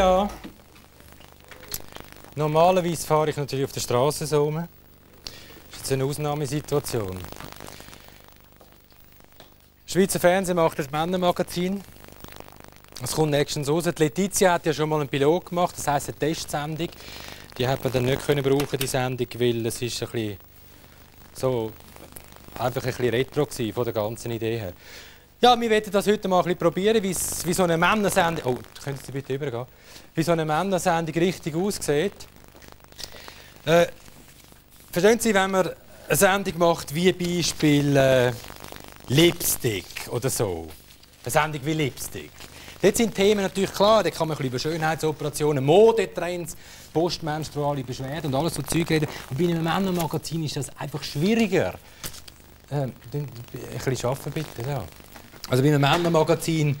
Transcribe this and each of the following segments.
ja. Normalerweise fahre ich natürlich auf der Straße so rum. Das ist eine Ausnahmesituation. Schweizer Fernsehen macht das Männermagazin. Es kommt nächstens raus. Die Letizia hat ja schon mal einen Pilot gemacht, das heisst eine Testsendung. Die hat man dann nicht können brauchen, die Sendung, weil es ist ein bisschen so einfach ein bisschen retro war von der ganzen Idee her. Ja, wir werden das heute mal ein bisschen probieren, wie, so eine Männersendung. Oh, können Sie bitte übergehen? Wie so eine Männersendung richtig aussieht. Äh, verstehen Sie, wenn man eine Sendung macht, wie Beispiel äh, Lipstick oder so. Eine Sendung wie Lipstick. Dort sind Themen natürlich klar, da kann man ein über Schönheitsoperationen, Modetrends, postmenstruale Beschwerden und alles so Zeug reden. Und bei einem Männermagazin ist das einfach schwieriger. Ähm, ein bisschen arbeiten bitte. Ja. Also bei einem Männermagazin,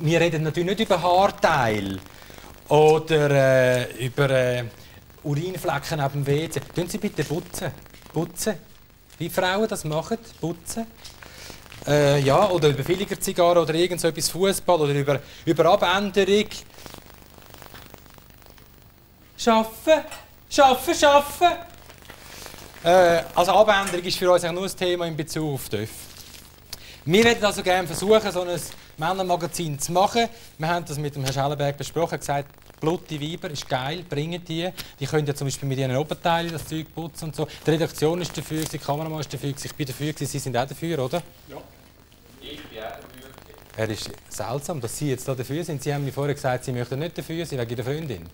wir reden natürlich nicht über Haarteil oder äh, über äh, Urinflecken neben dem WC. Tun Sie bitte putzen. Putzen. Wie Frauen das machen, putzen. Äh, ja, oder über Zigarren oder irgend so etwas Fußball oder über, über Abänderung. Schaffen, schaffen, schaffen. Äh, also Abänderung ist für uns nur ein Thema in Bezug auf TÜV. Wir würden also gerne versuchen, so ein Männermagazin zu machen. Wir haben das mit dem Herrn Schellenberg besprochen, gesagt, blutige Weiber ist geil, bringen die. Die können ja zum Beispiel mit ihren Oberteilen das Zeug putzen und so. Die Redaktion ist dafür, die Kameramann ist dafür, ich bin dafür, Sie sind auch dafür, oder? Ja, ich bin auch dafür. Er ist seltsam, dass Sie jetzt da dafür sind. Sie haben mir vorher gesagt, Sie möchten nicht dafür sein, wegen der Freundin.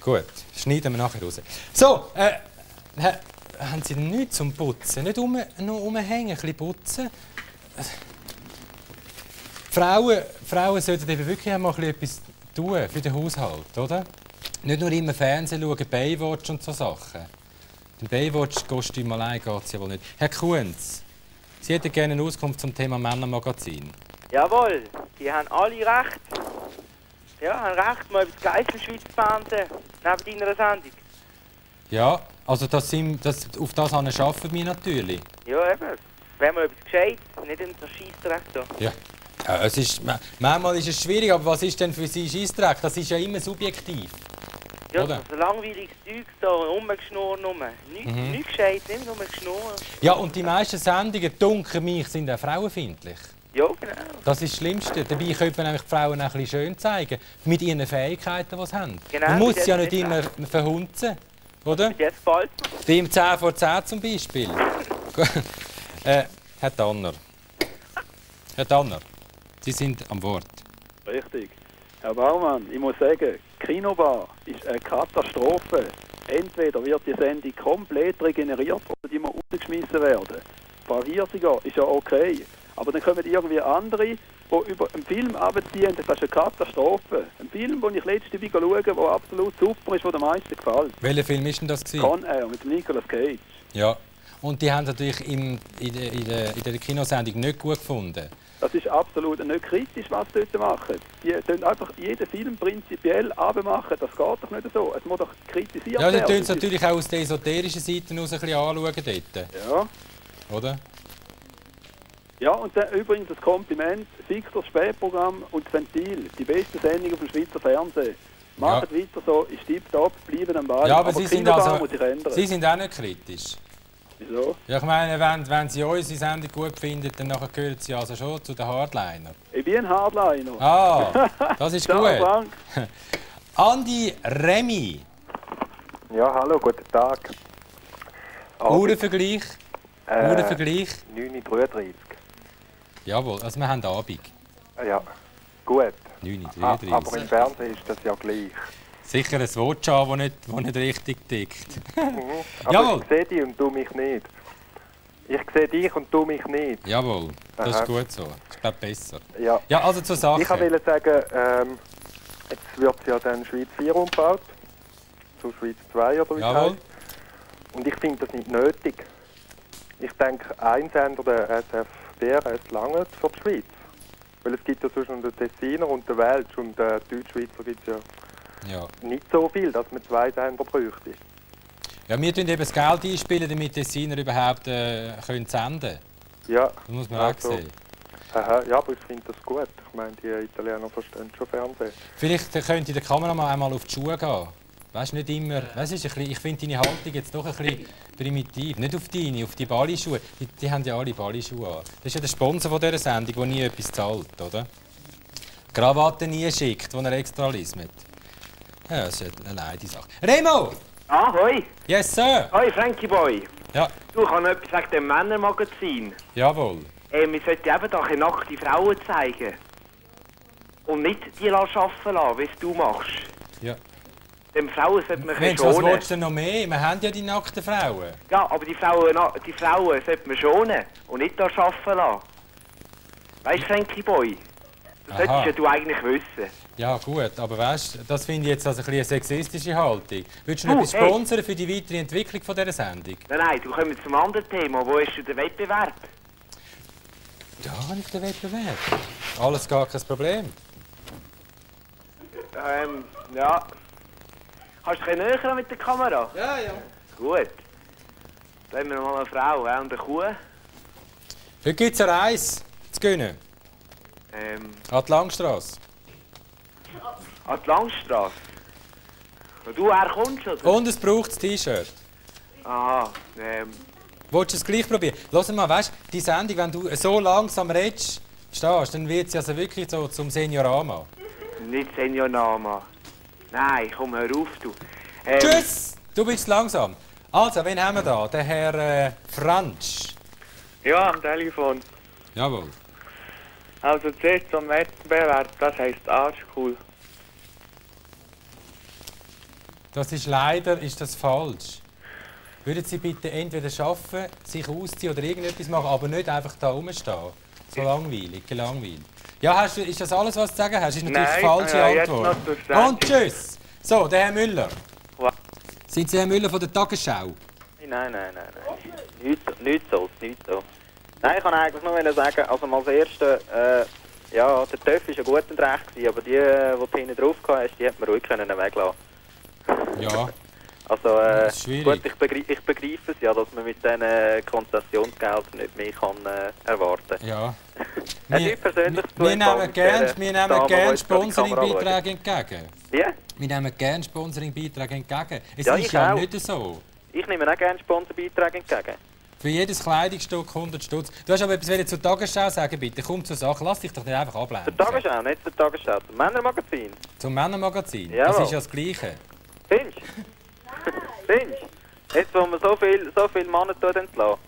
Gut, schneiden wir nachher raus. So, äh, haben Sie nichts zum Putzen? Nicht um, noch umhängen, ein bisschen putzen? Frauen, Frauen sollten eben wirklich mal etwas tun für den Haushalt, oder? Nicht nur immer Fernsehen schauen, Baywatch und so Sachen. Den Baywatch-Kostüm allein geht es ja wohl nicht. Herr Kuhns, Sie hätten gerne eine Auskunft zum Thema Männermagazin. Jawohl, die haben alle recht. Ja, haben recht, mal Geiles im Schweizer Fernsehen, neben deiner Sendung. Ja, also das sind, das, auf das arbeiten wir natürlich. Ja, eben. Wenn man etwas gescheit, nicht in der Scheissdreck so. Ja. ja es ist, manchmal ist es schwierig, aber was ist denn für Sie Scheissdreck? Das ist ja immer subjektiv. Ja, Oder? so langweiliges Zeug da, rumgeschnurrt rum. Nichts, mhm. nichts gescheit, nicht nur geschnurrt. Ja, und die meisten Sendungen, dunkel mich, sind auch frauenfeindlich. Ja, genau. Das ist das Schlimmste. Dabei könnte man nämlich die Frauen auch ein bisschen schön zeigen. Mit ihren Fähigkeiten, die sie haben. Genau, man muss sie ja nicht immer verhunzen. Oder? Jetzt bald. Im 10 vor 10 zum Beispiel. äh, Herr Danner. Herr Danner, Sie sind am Wort. Richtig. Herr Baumann, ich muss sagen, Kinobar ist eine Katastrophe. Entweder wird die Sendung komplett regeneriert oder die muss rausgeschmissen werden. Frau Hirsiger ist ja okay, aber dann kommen irgendwie andere, die über einen Film abziehen, das ist eine Katastrophe. Ein Film, den ich letzte Woche schaue, der absolut super ist, der am meisten gefällt. Welcher Film ist denn das? Gewesen? Con Air mit Nicolas Cage. Ja, und die haben natürlich im, in, der, in, der, in der Kinosendung nicht gut gefunden. Das ist absolut nicht kritisch, was sie dort machen. Die tun einfach jeden Film prinzipiell abmachen. Das geht doch nicht so. Es muss doch kritisiert werden. Ja, sie tun es natürlich auch aus der esoterischen Seite aus ein bisschen anschauen dort. Ja. Oder? Ja, und dann übrigens das Kompliment, fix das Spätprogramm und das Ventil, die beste Sendung auf dem Schweizer Fernsehen. Macht ja. weiter so, ist tipptopp, bleiben am Ball. Ja, aber, aber Sie, sind also, Sie sind auch nicht kritisch. Wieso? Ja, ich meine, wenn, wenn Sie unsere Sendung gut finden, dann nachher gehören Sie also schon zu den Hardliner. Ich bin ein Hardliner. Ah, das ist gut. Frank. Andi Remy. Ja, hallo, guten Tag. Uhrenvergleich? Äh, Uhrenvergleich? 9.33 Jawohl, also wir haben Abend. Ja, gut. 9.33 Aber im Fernsehen ist das ja gleich. Sicher ein Watcha, das nicht, das nicht richtig tickt. mhm. Aber Jawohl. ich sehe dich und du mich nicht. Ich sehe dich und du mich nicht. Jawohl, das Aha. ist gut so. Ich glaube besser. Ja. ja, also zur Sache. Ich wollte sagen, ähm, jetzt wird ja dann Schweiz 4 umgebaut. Zu Schweiz 2 oder wie Jawohl. Heißt. Und ich finde das nicht nötig. Ich denke, ein Sender, der SF DRS lange für die Schweiz. Weil es gibt ja zwischen den Tessiner und der Welsch und der Deutschschweizer gibt es ja, ja, nicht so viel, dass man zwei Sender bräuchte. Ja, wir tun eben das Geld einspielen, damit die Tessiner überhaupt äh, können senden Ja. Das muss man also, auch sehen. Aha, ja, aber ich finde das gut. Ich meine, die Italiener verstehen schon Fernsehen. Vielleicht könnte der Kameramann einmal auf die Schuhe gehen. Weißt du, nicht immer. Weißt, ist ein bisschen, ich finde deine Haltung jetzt doch ein bisschen primitiv. Nicht auf deine, auf die Ballischuhe. Die, die haben ja alle Ballischuhe an. Das ist ja der Sponsor von dieser Sendung, der nie etwas zahlt, oder? Krawatte nie schickt, wo er extra liest mit. Ja, das ist eine leide Sache. Remo! Ah, hoi. Yes, Sir! Hoi, Frankie Boy. Ja, Du, ich habe etwas wegen dem Männermagazin. jawohl. Äh, wir sollten eben ein nackte Frauen zeigen. Und nicht die arbeiten lassen, wie es du machst. Ja. Dem Frauen sollte man Mensch, bisschen was schonen. willst du noch mehr? Wir haben ja die nackten Frauen. Ja, aber die Frauen, die Frauen sollte man schonen und nicht da arbeiten lassen. Weißt du, Frankie Boy? Das Aha. solltest du eigentlich wissen. Ja gut, aber weißt, das finde ich jetzt also ein eine sexistische Haltung. Würdest du Du, noch etwas hey. sponsern für die weitere Entwicklung von dieser Sendung? Nein, nein, du kommst zum anderen Thema. Wo ist denn der Wettbewerb? Ja, nicht der Wettbewerb. Alles gar kein Problem. Ähm, ja. Kannst du näher mit der Kamera? Ja, ja. Gut. Dann haben wir noch mal eine Frau ja, und eine Kuh. Heute gibt es ein Reis zu gönnen. Ähm, An die Langstrasse. an die Langstrasse. Wo du herkommst, oder? Und es braucht das T-Shirt. Aha, ähm, Willst du es gleich probieren? Lass mal, weißt du, die Sendung, wenn du so langsam redest, stehst, dann wird sie also wirklich so zum Seniorama. nicht Seniornama. Nein, komm, hör auf, du. Ähm, Tschüss! Du bist langsam. Also, wen haben wir da? Der Herr äh, Fransch. Ja, am Telefon. Jawohl. Also zuerst zum Wettbewerb, das heisst Arschcool. Das ist leider ist das falsch. Würden Sie bitte entweder schaffen, sich ausziehen oder irgendetwas machen, aber nicht einfach da rumstehen. So langweilig, gelangweilt. Ja, hast du, ist das alles, was du zu sagen hast? Ist natürlich Nein, die falsche ja, jetzt Antwort. Und tschüss. So, der Herr Müller. Was? Sind Sie Herr Müller von der Tagesschau? Nein, nein, nein, nein. Nichts, nichts so, nichts so. Nein, ich kann eigentlich nur sagen, also mal als Erste, äh, ja, der Töff war ja gut und recht, gewesen, aber die, äh, die du hinten drauf hast, die hätte man ruhig können weglassen Ja. Also, äh, Das ist schwierig. gut, ich, begreif, ich begreife es ja, dass man mit diesen Konzessionsgeldern nicht mehr kann, äh, erwarten kann. Ja. Persönlich wir nehmen gern, wir Dame, nehmen die gern Kamera Sponsoringbeiträge entgegen. Wie? Wir nehmen gern Sponsoringbeiträge entgegen. Es Ja, ist ja auch. nicht so. Ich nehme auch gerne Sponsorbeiträge entgegen. Für jedes Kleidungsstück 100 Stutz. Du hast aber etwas zur Tagesschau sagen, bitte. Komm zur Sache. Lass dich doch nicht einfach Zur ablenken. Tagesschau, nicht zur Tagesschau, zum Männermagazin. Zum Männermagazin. Jawohl. Das ist ja das Gleiche. Findest du? Findest du? Jetzt, wo wir so viel, so viel Männer tun entlassen,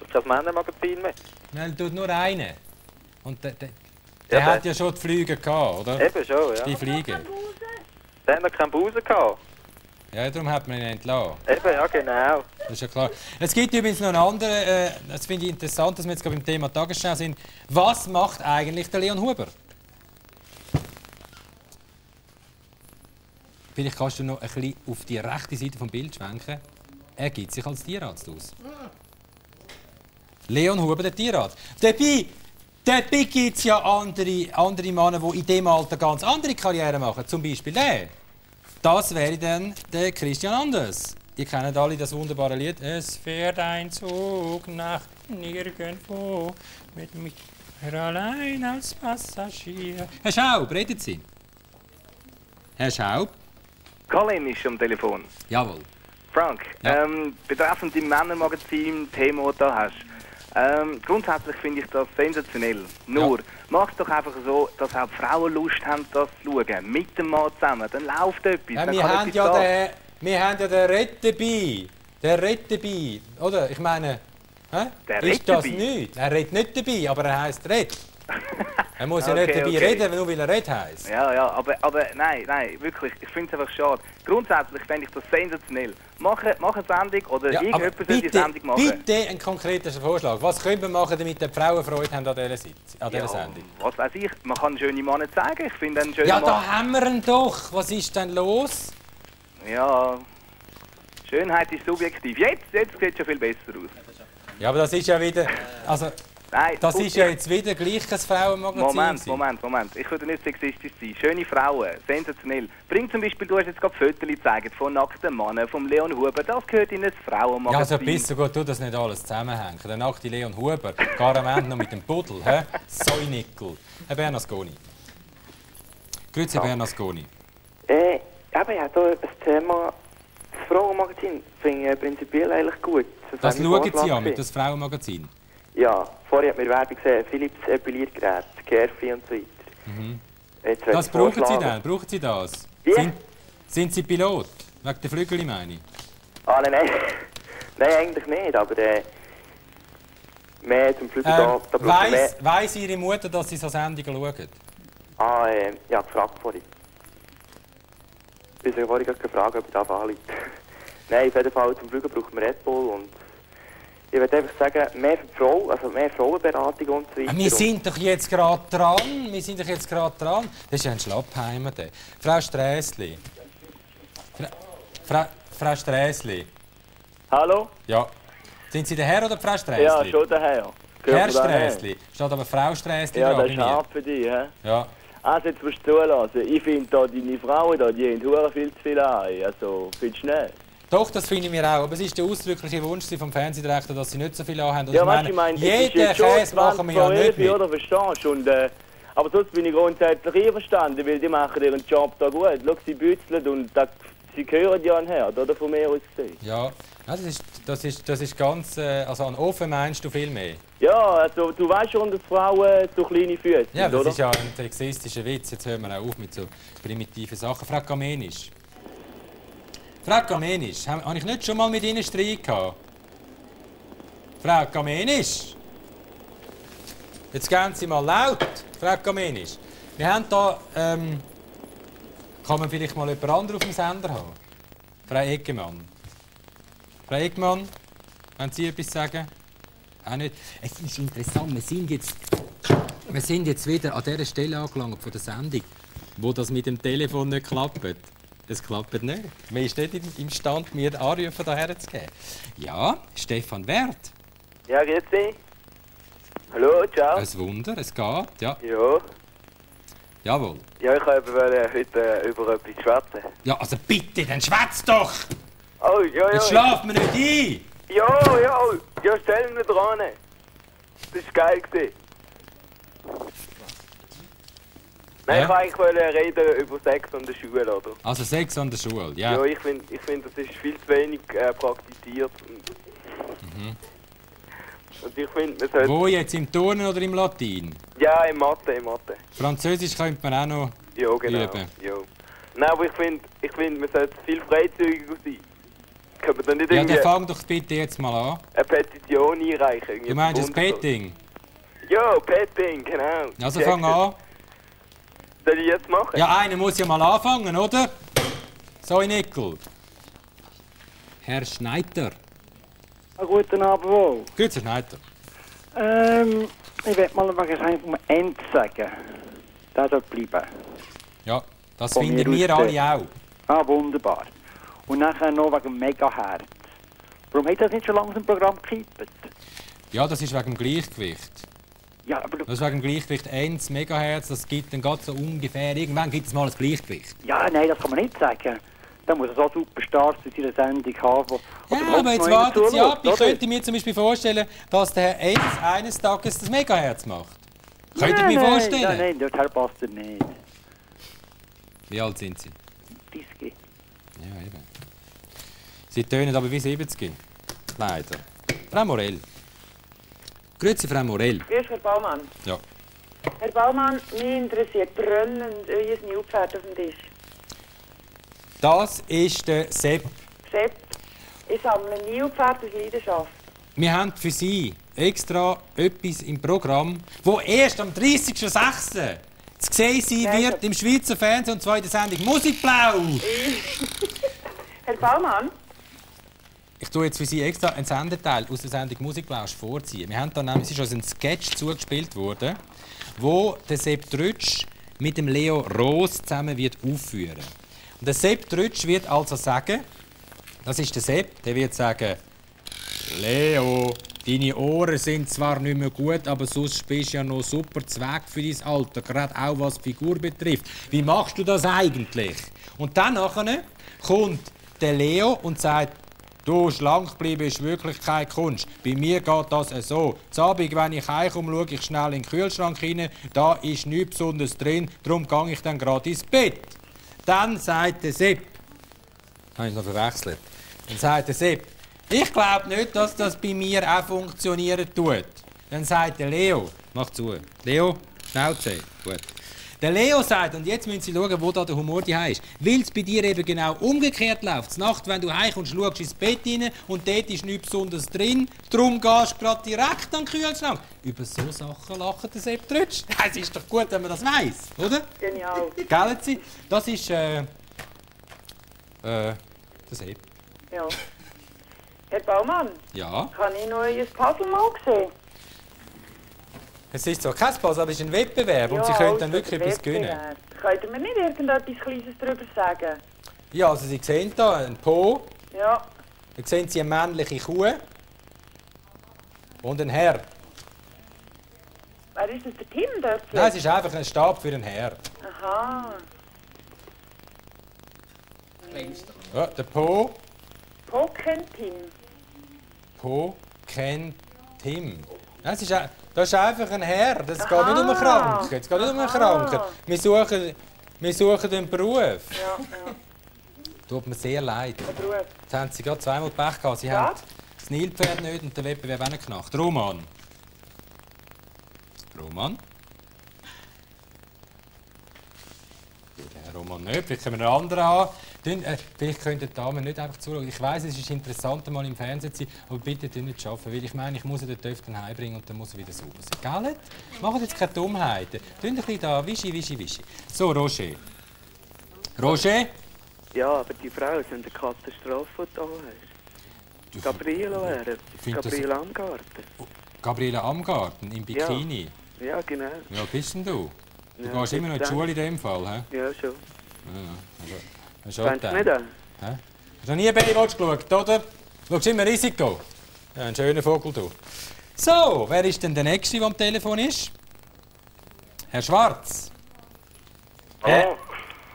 ist das Männermagazin mehr. Nein, tut nur einen. Und der, der, Ja, der der- hat ja schon die Flüge gehabt, oder? Eben schon, ja. Die Fliegen. Der hat noch keinen Busen gehabt. Ja, darum hat man ihn entlassen. Eben, ja, genau. Das ist ja klar. Es gibt übrigens noch einen anderen, äh, das finde ich interessant, dass wir jetzt gerade beim Thema Tagesschau sind. Was macht eigentlich der Leon Huber? Vielleicht kannst du noch ein bisschen auf die rechte Seite vom Bild schwenken. Er gibt sich als Tierarzt aus. Leon Huber, der Tierarzt. Dabei, dabei gibt es ja andere, andere Männer, die in diesem Alter ganz andere Karrieren machen. Zum Beispiel der. Das wäre dann der Christian Anders. Ihr kennt alle das wunderbare Lied. Es fährt ein Zug nach nirgendwo mit mir allein als Passagier. Herr Schaub, redet Sie. Herr Schaub? Colin ist am Telefon. Jawohl. Frank, Ja. ähm, betreffend dem Männermagazin Thema, das du da hast. Ähm, grundsätzlich finde ich das sensationell. Nur, mach es doch einfach so, dass auch die Frauen Lust haben, das zu schauen. Mit dem Mann zusammen. Dann läuft etwas. Ja, dann wir, haben etwas ja den, wir haben ja den Red dabei. Der Red dabei. Oder? Ich meine, hä? Der ist Red das nicht? Er redet nicht dabei, aber er heißt Red. Er muss ja nicht dabei okay. reden, nur weil er Red heisst. Ja, ja, aber, aber nein, nein, wirklich, ich finde es einfach schade. Grundsätzlich fände ich das sensationell. Mach, mach eine Sendung oder Ja, irgendjemand soll die Sendung machen. bitte ein konkreter Vorschlag. Was können wir machen, damit die Frauen Freude haben an dieser, Sitz, an dieser Ja, Sendung? was weiß ich, man kann schöne Männer zeigen. Ich finde einen schönen Ja, Mann... da haben wir ihn doch. Was ist denn los? Ja, Schönheit ist subjektiv. Jetzt, jetzt sieht es schon viel besser aus. Ja, aber das ist ja wieder. Also, Nein, Das ist ja jetzt wieder gleich ein Frauenmagazin. Moment. Moment, Moment. Ich würde nicht sexistisch sein. Schöne Frauen, sensationell. Bring zum Beispiel, du hast jetzt gerade Fotos gezeigt von nackten Männern, vom Leon Huber. Das gehört in ein Ja, also Frauenmagazin. besser gut, du das nicht alles zusammenhängen. Der nackte Leon Huber, gar am Ende noch mit dem Pudel. hä? Säunickel. Herr Bernasconi. Grüezi, Herr Bernasconi. Äh, eben, ja, da das Thema, das Frauenmagazin finde ich prinzipiell eigentlich gut. Das mein schauen Sie an das Frauenmagazin. Ja, vorher hat mir Werbung gesehen, Philips Epiliergerät, Kerfi und so weiter. Mhm. Das brauchen Sie dann? Brauchen Sie das? Wie? Sind, sind Sie Pilot? Wegen der Flügel, meine ich. Ah, nein, nein. nein, eigentlich nicht, aber äh, mehr zum Flügel da, da weiss, weiss Ihre Mutter, dass Sie so Sendungen schauen? Ah, äh, ja, gefragt vorhin. Ich habe vorhin gefragt, ob ich da anliegt. Nein, auf jeden Fall zum Flügen braucht man Red Bull und ich würde einfach sagen, mehr für die Frau, also mehr Frauenberatung und so weiter. Wir sind doch jetzt gerade dran. Wir sind doch jetzt gerade dran. Das ist ja ein Schlappheimer. Der. Frau Sträsli. Fra Fra Frau Sträsli. Hallo? Ja. Sind Sie der Herr oder die Frau Sträsli? Ja, schon daher. Gehört Herr mir da her? Sträsli. Steht aber Frau Sträsli Ja, dran das ist hart für dich, hä? Ja. Also jetzt musst du zulassen. Ich finde da deine Frauen da, die haben hure viel zu viel an. Also, findest du nicht? Doch, das finde ich mir auch. Aber es ist der ausdrückliche Wunsch vom Fernsehdirektor, dass sie nicht so viel anhaben. Und Ja, weißt ich meine, jeden Käse machen wir ja 20 nicht vor 11 mit. oder verstehst? Und, äh, aber sonst bin ich grundsätzlich einverstanden, weil die machen ihren Job da gut. Schau, sie bützeln und da, sie gehören ja an Herd, oder? Von mir aus gesehen. Ja, das, ist, das, ist, das ist ganz... Äh, also an offen meinst du viel mehr. Ja, also du weißt schon, dass Frauen so kleine Füße Ja, das oder? ist ja ein sexistischer Witz. Jetzt hören wir auch auf mit so primitiven Sachen. Frau Kamenisch. Frau Kamenisch, habe ich nicht schon mal mit Ihnen Streit gehabt? Frau Kamenisch? Jetzt gehen Sie mal laut, Frau Kamenisch. Wir haben da... Ähm, kann man vielleicht mal jemand anderen auf dem Sender haben? Frau Eggemann. Frau Eggemann, wollen Sie etwas sagen? Auch nicht. Es ist interessant, wir sind jetzt, wir sind jetzt wieder an dieser Stelle angelangt von der Sendung, wo das mit dem Telefon nicht klappt. Es klappt nicht. Man ist nicht im- imstand, mir Anrufe daher zu geben. Ja, Stefan Wert. Ja, grüezi. Hallo, ciao. Ein Wunder, es geht, ja. Ja. Jawohl. Ja, ich wollte heute äh, über etwas schwätzen. Ja, also bitte, dann schwätz doch! Oh, ja, ja. Jetzt schlaf mir nicht ein! Ja, ja, ja, stell mich dran. Das war geil. Gewesen. Nein, ich wollte eigentlich reden über Sex an der Schule, oder? Also Sex an der Schule, ja. Ja, ich finde, ich find, das ist viel zu wenig äh, praktiziert. Und, Mhm. und ich finde, man sollte... Wo jetzt, im Turnen oder im Latein? Ja, in Mathe, in Mathe. Französisch könnte man auch noch Ja, genau. üben. Ja. Nein, aber ich finde, ich find, man sollte viel freizügiger sein. Können wir dann nicht Ja, irgendwie dann fang doch bitte jetzt mal an. eine Petition einreichen? Du meinst das? Petting? Ja, Petting, genau. Also fang an. Soll ich jetzt machen? Ja, einer muss ja mal anfangen, oder? So, Nickel. Herr Schneider. Einen guten Abend wohl. Grüezi, Herr Schneider. Ähm, ich werde mal wegen seinem vom End sagen. Der soll bleiben. Ja, das Von finden wir alle auch. Ah, wunderbar. Und nachher noch wegen dem Megaherz. Warum hat das nicht schon langsam im Programm gekippt? Ja, das ist wegen dem Gleichgewicht. Ja, aber du, Das ist wegen Gleichgewicht 1 Megahertz, das gibt dann gerade so ungefähr, irgendwann gibt es mal ein Gleichgewicht. ja, nein, das kann man nicht sagen. Da muss er so super Stars in seiner Sendung haben. Wo, Ja, aber jetzt warten Sie ab. Ich könnte mir zum Beispiel vorstellen, dass der Herr Enz eines Tages das Megahertz macht. Könnte ich Nein, mir nein, vorstellen. Nein, nein, dorthin passt er nicht. Wie alt sind Sie? 30. Ja, eben. Sie tönen aber wie 70. Leider. Frau Morell. Grüezi, Frau Morell. Grüß Herr Baumann. Ja. Herr Baumann, mich interessiert brennend euer Nilpferd auf dem Tisch. Das ist der Sepp. Sepp, ich sammle Nilpferd aus Leidenschaft. Wir haben für Sie extra etwas im Programm, wo erst am 30.06. zu sehen sein wird im Schweizer Fernsehen, und zwar in der Sendung Musikblau. Herr Baumann, Ich tue jetzt für Sie extra einen Sendeteil aus der Sendung Musikblausch vorziehen. Wir haben da nämlich, ist uns ein Sketch zugespielt worden, wo der Sepp Trütsch mit dem Leo Roos zusammen wird aufführen. Und der Sepp Trütsch wird also sagen, das ist der Sepp, der wird sagen, Leo, Deine Ohren sind zwar nicht mehr gut, aber sonst bist du ja noch super Zweck für dein Alter, gerade auch was die Figur betrifft. Wie machst du das eigentlich? Und dann nachher kommt der Leo und sagt, Du, schlank bleiben ist wirklich keine Kunst. Bei mir geht das so. Abend, wenn ich heimkomme, schaue ich schnell in den Kühlschrank rein. Da ist nichts Besonderes drin, darum gehe ich dann gerade ins Bett. Dann sagt der Sepp, habe ich noch verwechselt, dann sagt der Sepp, ich glaube nicht, dass das bei mir auch funktionieren tut. Dann sagt der Leo, mach zu. Leo, Schnauze. Gut. Der Leo sagt, und jetzt müssen Sie schauen, wo da der Humor die ist. Weil es bei dir eben genau umgekehrt läuft. Nacht, wenn du heimkommst, schaust du ins Bett rein und dort ist nichts Besonderes drin. Darum gehst du gerade direkt an den Kühlschrank. Über so Sachen lacht der Sepp Trutsch. Es ist doch gut, wenn man das weiss, oder? Genial. Gell, Sie? Das ist, äh, äh, der Sepp. Ja. Herr Baumann, Ja. kann ich noch ein Puzzle mal sehen? Es ist zwar kein Pass, aber es ist ein Wettbewerb und Sie können dann also wirklich etwas gewinnen. Wettbewerb. Könnt ihr mir nicht irgendetwas Kleines darüber sagen? Ja, also Sie sehen hier einen Po, Ja. dann sehen Sie eine männliche Kuh und einen Herr. Wer ist das, der Tim dort? Nein, es ist einfach ein Stab für einen Herr. Aha. Ja, der Po, Poken Tim. Po kennt Tim. Nein, es ist, ein- das ist einfach ein Herr, das geht nicht um einen Kranken. Es geht nicht um einen Kranken. Wir suchen, wir suchen einen Beruf. Ja, ja. Tut mir sehr leid. Jetzt haben Sie gerade zweimal Pech gehabt. Sie Was? haben das Nilpferd nicht und den Wettbewerb auch nicht geknackt. Roman. Roman. Roman nicht, vielleicht können wir einen anderen haben. Dann, äh, vielleicht können die Damen nicht einfach zuschauen. Ich weiss, es ist interessant, mal im Fernsehen zu sein, aber bitte nicht arbeiten, weil ich meine, ich muss den Töpf dann heimbringen und dann muss er wieder sauber sein. Gell? Macht jetzt keine Dummheiten. Tun ein bisschen da, wischi, wischi, wischi. So, Roger. Roger? Ja, aber die Frau ist eine Katastrophe, die du hast. Gabriele wäre Gabriele Amgarten. Gabriele Amgarten im Bikini. Ja, ja genau. Alt bist denn du? Du Ja, gehst immer noch in die 17. Schule in dem Fall, hä? Ja, schon. Ja, ja. Also, hast du Fängst du nicht an? Hä? Hast du noch nie Baywatch geschaut, oder? Du schaust immer Risiko. Ja, ein schöner Vogel, du. So, wer ist denn der Nächste, der am Telefon ist? Herr Schwarz. Herr,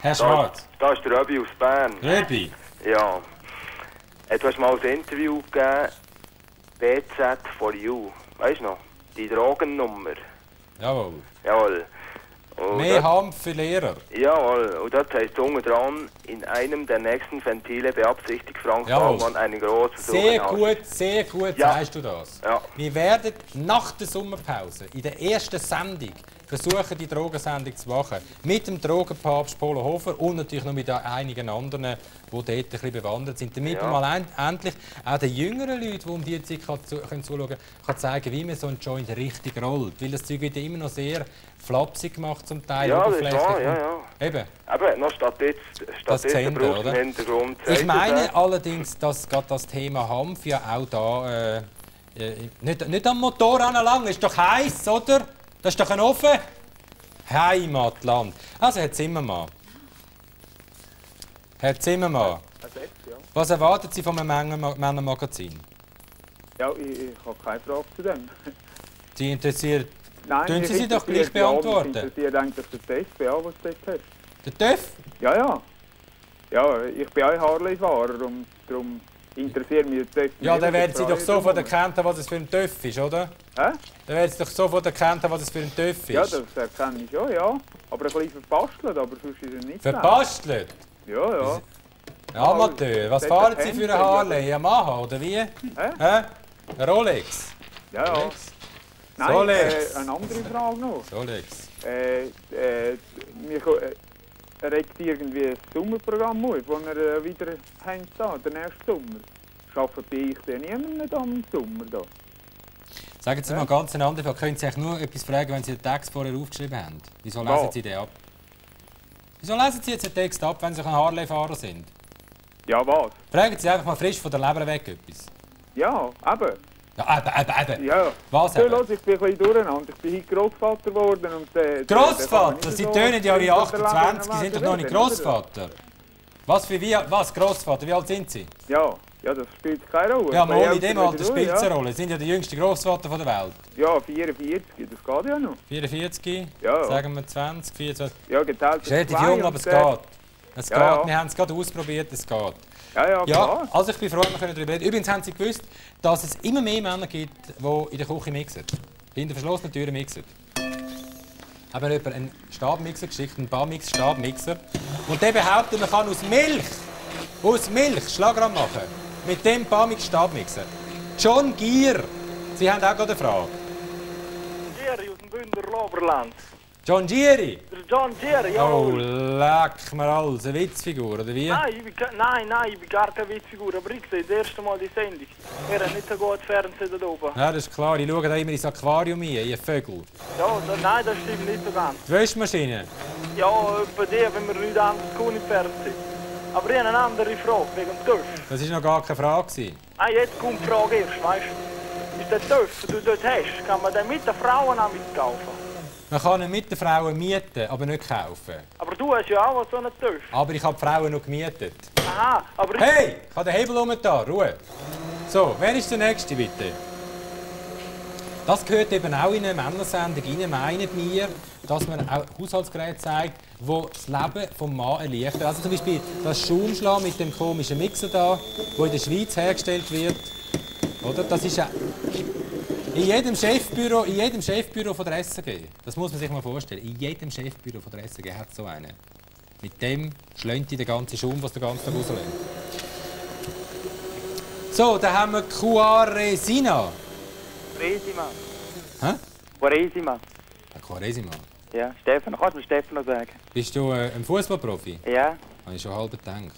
Herr Schwarz. Da ist der Röbi aus Bern. Röbi. Ja. Äh, Du hast mal ein Interview gegeben, BZ for You. Weißt du noch? Die Drogennummer. Jawohl. Jawohl. Und Mehr das- für Lehrer. Jawohl, und das heißt unten dran, in einem der nächsten Ventile beabsichtigt Frank. Baumann einen großen Sehr gut, sehr gut Ja. sagst du das. Ja. Wir werden nach der Sommerpause in der ersten Sendung versuchen, die Drogensendung zu machen. Mit dem Drogenpapst Polo Hofer und natürlich noch mit einigen anderen, die dort ein bisschen bewandert sind. Damit Ja. wir mal end endlich auch den jüngeren Leuten, die um diese Zeit kann können zuschauen können, kann zeigen, wie man so einen Joint richtig rollt. Weil das Zeug wird ja immer noch sehr flapsig gemacht zum Teil. Ja, das wahr, ja, ja. Eben. Eben, noch Statist, Das Statisten Zentner, braucht oder? im Hintergrund. Ich meine er? allerdings, dass gerade das Thema Hanf ja auch da. Äh, äh, nicht, nicht am Motor lang, ist doch heiß, oder? Das ist doch ein Ofen. Heimatland. Also, Herr Zimmermann. Herr Zimmermann, was erwarten Sie von einem Männer- Männermagazin? Ja, ich, ich habe keine Frage zu dem. Sie interessiert. Nein, Tun Sie sie doch gleich ja, beantworten. interessiert eigentlich der TSBA, was dort hast. Der TÜV? Ja, ja. Ja, ich bin auch Harley-Fahrer und darum interessiert mich der TÜV. Ja, dann werden Sie doch sofort erkennen, was es für ein TÜV ist, oder? Hä? Dann werden Sie doch sofort erkennen, was es für ein TÜV ist. Ja, das erkenne ich schon, ja. Aber ein bisschen verpastelt, aber sonst ist er nicht Verpastelt? schlecht. Ja, ja. Amateur, was fahren Sie für eine. Harley? Yamaha oder wie? Hä? Hä? Rolex? Ja, ja. Rolex? Nein, Solex? Äh, eine andere Frage noch. Solex. Äh, äh, mich äh, regt irgendwie ein Sommerprogramm auf, das wir äh, wieder haben da, den nächsten Sommer. Schaffen bei euch denn niemand am Sommer da? Sagen Sie mal ganz eine andere Frage. Können Sie sich nur etwas fragen, wenn Sie den Text vorher aufgeschrieben haben? Wieso Ja. lesen Sie den ab? Wieso lesen Sie jetzt den Text ab, wenn Sie ein Harley-Fahrer sind? Ja, was? Fragen Sie einfach mal frisch von der Leber weg etwas. Ja, eben. Ja, eben, eben, eben. Ja. Was eben? los, ich bin ein bisschen durcheinander. Ich bin heute Großvater geworden und... Äh, Grossvater? Sie tönen ja wie 28, Sie sind doch noch nicht Grossvater. Was für wie, was, Grossvater? Wie alt sind Sie? Ja, Ja, das spielt keine Rolle. Ja, mal in dem Alter spielt es eine Rolle. Sie sind ja der jüngste Grossvater von der Welt. Ja, 44, das geht ja noch. 44, Ja. sagen wir 20, 24. Ja, geteilt Ist relativ jung, aber es der- geht. Es geht. Wir haben es gerade ausprobiert, es geht. Ja, ja, Ja, klar. also ich bin froh, wir können darüber reden. Übrigens haben Sie gewusst, dass es immer mehr Männer gibt, die in der Küche mixen. Hinter verschlossenen Türen mixen. Haben wir jemand einen Stabmixer geschickt, einen Barmix-Stabmixer. Und der behauptet, man kann aus Milch, aus Milch Schlagrahm machen. Mit dem Barmix-Stabmixer. John Gier, Sie haben auch gerade eine Frage. Jerry aus dem Bündner Oberland. John Gieri? Der John Jerry, ja. Oh, leck mir alles. Eine Witzfigur, oder wie? Nein, ich bin, nein, nein, ich bin gar keine Witzfigur, aber ich sehe das erste Mal die Sendung. Wir haben nicht so gut Fernsehen da oben. Ja, das ist klar. Ich schaue da immer ins Aquarium ein, ihr Vögel. Ja, da, nein, das stimmt nicht so ganz. Die Wäschmaschine. Ja, bei dir, wenn wir nichts anderes tun im Fernsehen. Aber ich habe eine andere Frage wegen dem TÜV. Das war noch gar keine Frage. Ah, jetzt kommt die Frage erst, weißt du? Ist der TÜV, den du dort hast, kann man den mit den Frauen auch mitkaufen? Man kann ihn mit den Frauen mieten, aber nicht kaufen. Aber du hast ja auch so einen TÜV. Aber ich habe die Frauen noch gemietet. Aha, aber ich... Hey, ich habe den Hebel um da, Ruhe. So, wer ist der Nächste, bitte? Das gehört eben auch in eine Männersendung rein, meinen wir, dass man auch Haushaltsgeräte zeigt, die das Leben des Mann erleichtern. Also zum Beispiel das Schaumschlag mit dem komischen Mixer da, wo in der Schweiz hergestellt wird. Oder? Das ist ja in jedem Chefbüro, in jedem Chefbüro von der SAG. Das muss man sich mal vorstellen. In jedem Chefbüro von der SAG hat es so einen. Mit dem schlönt der ganze Schaum, was der ganze Tag rauslönt. So, dann haben wir Quaresina. Quaresima. Hä? Quaresima. Quaresima. Ja, Stefan, kannst du mir Stefan noch sagen? Bist du äh, ein Fußballprofi? Ja. Habe ich schon halb gedacht.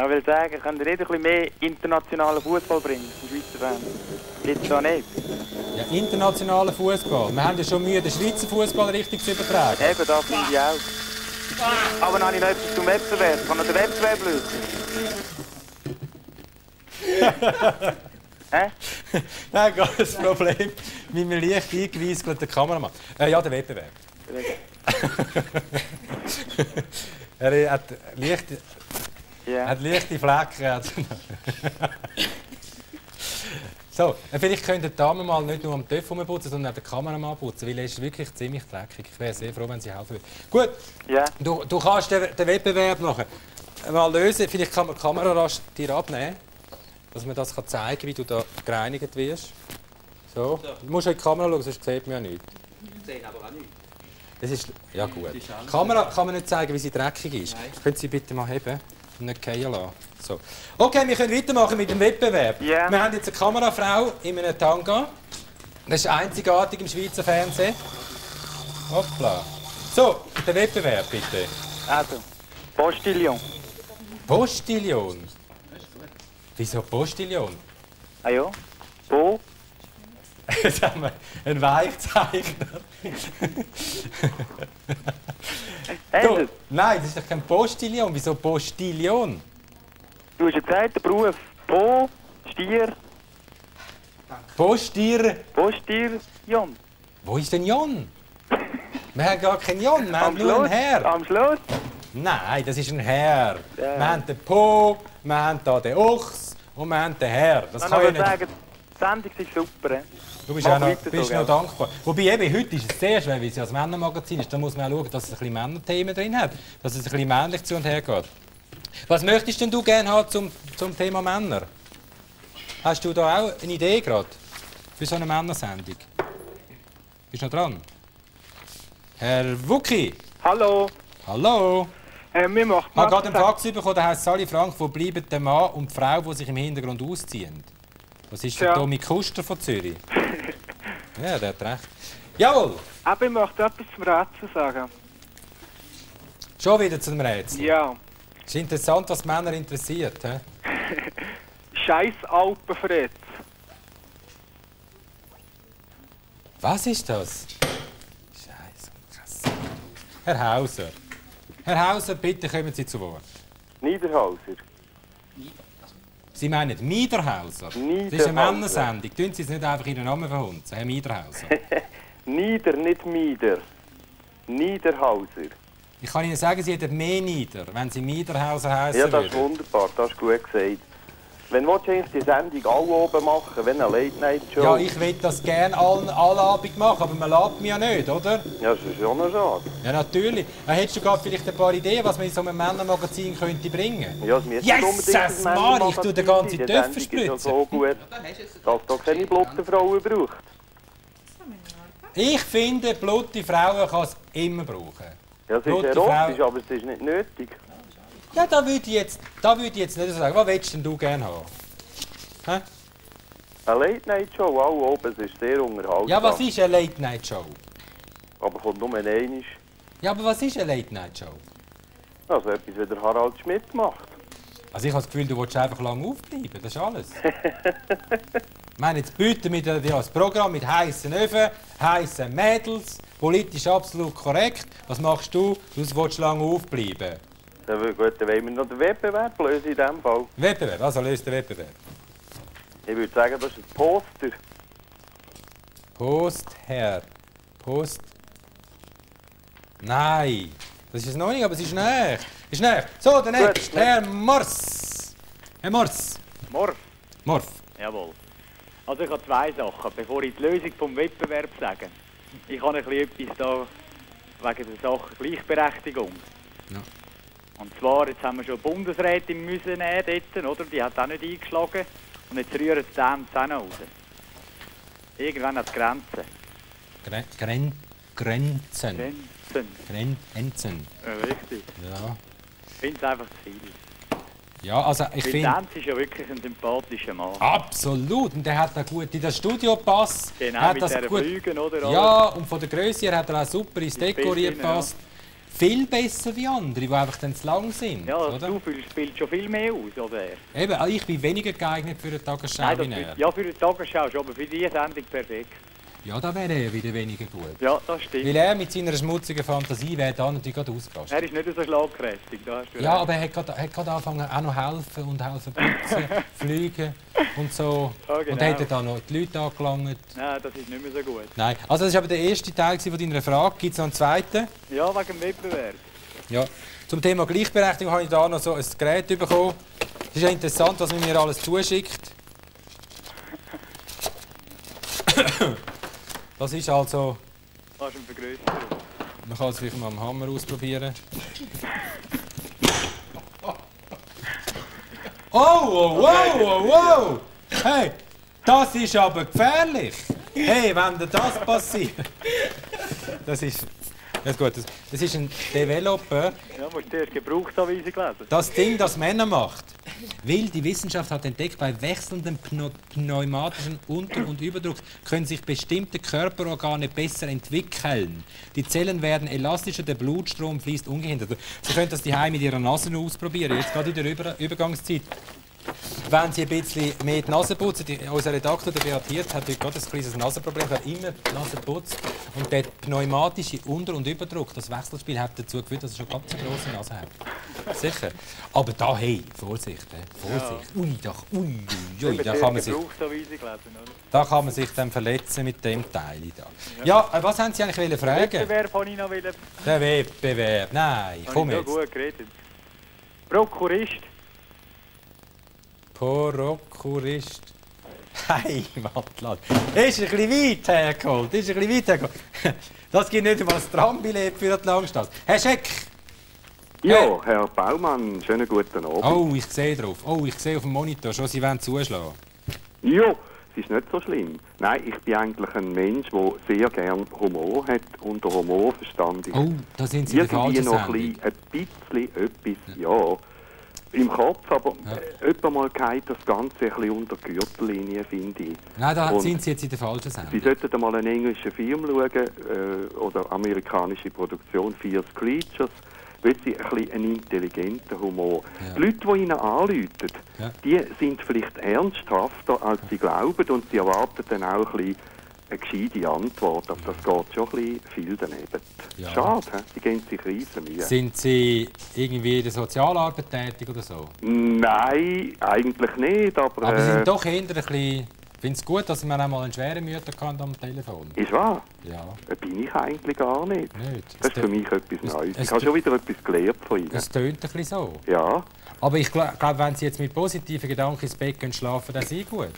Ich will sagen, könnt ihr nicht ein bisschen mehr internationalen Fußball bringen, im Schweizer Fernsehen? Gibt es da nicht? Ja, internationaler Fußball. Wir haben ja schon Mühe, den Schweizer Fußball richtig zu übertragen. Eben, das finde ich auch. Aber dann habe ich noch etwas zum Wettbewerb. Kann noch den Wettbewerb lösen. Hä? Nein, gar kein Problem. Mit mir leicht der Kameramann. Äh, ja, der Wettbewerb. er hat leichte, hat leichte Flecken. so, vielleicht könnte die Dame mal nicht nur am Töpf rumputzen, sondern auch den Kameramann putzen, weil er ist wirklich ziemlich dreckig. Ich wäre sehr froh, wenn sie helfen würde. Gut, ja. du, du kannst den, den Wettbewerb nachher mal lösen. Vielleicht kann man die Kamera rasch dir abnehmen, dass man das kann zeigen kann, wie du da gereinigt wirst. So. Du musst in die Kamera schauen, sonst sieht man ja nichts. Ich sehe aber auch nichts. Das ist, ja gut. Die Kamera kann man nicht zeigen, wie sie dreckig ist. Können Sie bitte mal heben nicht fallen lassen. So. Okay, wir können weitermachen mit dem Wettbewerb. Wir haben jetzt eine Kamerafrau in einem Tanga. Das ist einzigartig im Schweizer Fernsehen. Hoppla. So, der Wettbewerb bitte. Also, Postillon. Postillon? Wieso Postillon? Ah ja? Wo? Jetzt haben wir einen Weichzeichner. du, nein, das ist doch kein Postillon. Wieso Postillon? Du hast ja gesagt, der Beruf Po, Stier. Postier. Postier, Jon. Wo ist denn Jon? Wir haben gar keinen Jon, wir haben nur einen Herr. Am Schluss? Nein, das ist ein Herr. Ja. Wir haben den Po, wir haben da den Ochs und wir haben den Herr. Das Dann kann ja aber nicht... sagen, die Sendung ist super. Du bist, auch noch, so, bist noch dankbar. Wobei eben, heute ist es sehr schwer, weil es ja ein Männermagazin ist. Da muss man auch schauen, dass es ein bisschen Männerthemen drin hat. Dass es ein bisschen männlich zu und her geht. Was möchtest denn du gerne haben zum, zum Thema Männer? Hast du da auch eine Idee gerade? Für so eine Männersendung? Bist du noch dran? Herr Wucki! Hallo. Hallo! Äh, wir machen Ich habe gerade einen Fax bekommen, der heißt Sally Frank, wo bleiben der Mann und die Frau, die sich im Hintergrund ausziehen. Das ist der Ja. Tommy Kuster von Zürich. ja, der hat recht. Jawohl! Aber ich möchte etwas zum Rätsel sagen. Schon wieder zum Rätsel. Ja. Es ist interessant, was Männer interessiert. He? Scheiß Alpenfred. Was ist das? Scheiße, krass. Herr Hauser. Herr Hauser, bitte kommen Sie zu Wort. Niederhauser. Sie meinen Miederhauser? Das ist eine Niederhauser. Männersendung. Tun Sie es nicht einfach Ihren Namen verhunzen, Herr Miederhauser. Nieder, nicht Mieder. Niederhauser. Ich kann Ihnen sagen, Sie hätten mehr Nieder, wenn Sie Miederhauser heißen Ja, das ist wunderbar, das ist gut gesagt. Wenn du eigentlich die Sendung alle oben machen, wenn eine Late-Night-Show? Ja, ich will das gerne alle, alle Abend machen, aber man lädt mich ja nicht, oder? Ja, das ist schon noch schade. Ja, natürlich. Dann hättest du gerade vielleicht ein paar Ideen, was man in so einem Männermagazin könnte bringen Ja, es müsste nicht unbedingt Mann, ich tue den ganzen Töpfer ist ja spritzen. so gut, dass da keine blotten Frauen braucht. Ich finde, blutige Frauen kann es immer brauchen. Ja, es ist erotisch, aber es ist nicht nötig. Ja, da würde ich jetzt, da würde ich jetzt nicht so sagen. Was willst denn du gerne haben? Hä? Eine Late-Night-Show, alle oben, es ist sehr unterhaltsam. Ja, was ist eine Late-Night-Show? Aber kommt nur einmal. Ja, aber was ist eine Late-Night-Show? Also etwas, wie der Harald Schmidt macht. Also ich habe das Gefühl, du willst einfach lange aufbleiben, das ist alles. ich meine, jetzt bieten wir dir das Programm mit heißen Öfen, heißen Mädels, politisch absolut korrekt. Was machst du? Du willst lange aufbleiben. Dann, gut, dann wollen wir noch den Wettbewerb lösen in diesem Fall. Wettbewerb, also löst den Wettbewerb. Ich würde sagen, das ist ein Poster. Post, Herr. Post. Nein, das ist es noch nicht, aber es ist näher. Ist näher. So, der nächste, Herr Mors. Herr Mors. Morf. Morf. Jawohl. Also ich habe zwei Sachen, bevor ich die Lösung vom Wettbewerb sage. Ich habe ein bisschen etwas da wegen der Sache Gleichberechtigung. Ja. Und zwar, jetzt haben wir schon Bundesrätin müssen nehmen dort, oder? Die hat auch nicht eingeschlagen. Und jetzt rühren sie den Zähne raus. Irgendwann hat es Grenzen. Gren Gren Grenzen. Grenzen. Grenzen. Ja, richtig. Ja. Ich finde es einfach zu viel. Ja, also ich finde... Danz ist ja wirklich ein sympathischer Mann. Absolut, und der hat da gut in den Studiopass. Genau, hat mit das gut, Flügen, oder? Ja, und von der Größe her hat er auch super ins Dekor gepasst. Viel besser wie andere, die einfach dann zu lang sind. Ja, oder? du fühlst, spielst schon viel mehr aus, oder? er? Eben, also ich bin weniger geeignet für eine Tagesschau Nein, wie das, ja, für die Tagesschau schon, aber für diese Sendung perfekt. Ja, da wäre er wieder weniger gut. Ja, das stimmt. Weil er mit seiner schmutzigen Fantasie wäre da natürlich gerade ausgerastet. Er ist nicht so schlagkräftig, da hast du Ja, recht. aber er hat gerade, hat gerade angefangen auch noch helfen und helfen putzen, fliegen und so. Ja, genau. Und hat dann noch die Leute angelangt. Nein, das ist nicht mehr so gut. Nein, also das war aber der erste Teil von deiner Frage. Gibt es noch einen zweiten? Ja, wegen dem Wettbewerb. Ja. Zum Thema Gleichberechtigung habe ich da noch so ein Gerät bekommen. Es ist ja interessant, was man mir alles zuschickt. Das ist also, Hast du einen Vergrößerung? man kann es vielleicht mal am Hammer ausprobieren. Oh, oh, wow, oh, wow! Hey, das ist aber gefährlich! Hey, wenn dir das passiert. Das ist. Das ist gut. Das, das ist ein Developer. Ja, musst du zuerst Gebrauchsanweisung lesen. Das Ding, das Männer macht. Weil die Wissenschaft hat entdeckt, bei wechselndem Pneu pneumatischen Unter- und Überdruck können sich bestimmte Körperorgane besser entwickeln. Die Zellen werden elastischer, der Blutstrom fließt ungehindert. Sie können das daheim mit ihrer Nase ausprobieren, jetzt gerade in der Über Übergangszeit. Wenn Sie ein bisschen mehr die Nase putzen, die, unser Redakteur, der Beat Hirt, hat heute gerade ein kleines Nasenproblem, weil er immer die Nase putzt. Und der pneumatische Unter- und Überdruck, das Wechselspiel, hat dazu geführt, dass er schon ganz eine grosse Nase hat. Sicher. Aber da, hey, Vorsicht, hey, Vorsicht. Ui, da, ui, ui, ui, da kann man sich... Da kann man sich dann verletzen mit dem Teil da. Ja, äh, was haben Sie eigentlich wollen fragen? Wettbewerb habe ich noch wollen. Der Wettbewerb. Nein, komm ich jetzt. so gut geredet. Prokurist. Prokurist. Heimatland. Ist ein bisschen weit hergeholt. Ist ein bisschen weit hergeholt. Das gibt nicht einmal das Trambillett für die Langstrasse. Herr Scheck. Ja, Herr Baumann, schönen guten Abend. Oh, ich sehe drauf. Oh, ich sehe auf dem Monitor schon, Sie wollen zuschlagen. Ja, es ist nicht so schlimm. Nein, ich bin eigentlich ein Mensch, der sehr gern Humor hat. Unter Humor verstand ich Oh, da sind Sie in der irgendwie falschen noch ein bisschen, ein bisschen etwas, ja. Im Kopf, aber äh, etwa mal geht das Ganze ein bisschen unter die Gürtellinie, finde ich. Nein, da Und sind Sie jetzt in der falschen Sie Sendung. sollten einmal einen englischen Film schauen, äh, oder amerikanische Produktion, Fierce Creatures, weil sie ein bisschen einen intelligenten Humor. Die Leute, die ihnen anrufen, Ja. die sind vielleicht ernsthafter, als sie glauben und sie erwarten dann auch ein bisschen eine gescheite Antwort, aber das geht schon ein bisschen viel daneben. Ja. Schade, sie geben sich riesen Mühe. Sind Sie irgendwie in der Sozialarbeit tätig oder so? Nein, eigentlich nicht, aber... Aber Sie äh, sind doch eher ein bisschen finde es gut, dass wir auch mal einen schweren Mütter hatten am Telefon. Ist wahr? Ja. Äh, Bin ich eigentlich gar nicht. Nicht? Das ist für mich etwas Neues. Ich habe schon wieder etwas gelernt von Ihnen. Es tönt ein bisschen so. Ja. Aber ich glaube, glaub, wenn Sie jetzt mit positiven Gedanken ins Bett gehen, schlafen, dann Sie gut.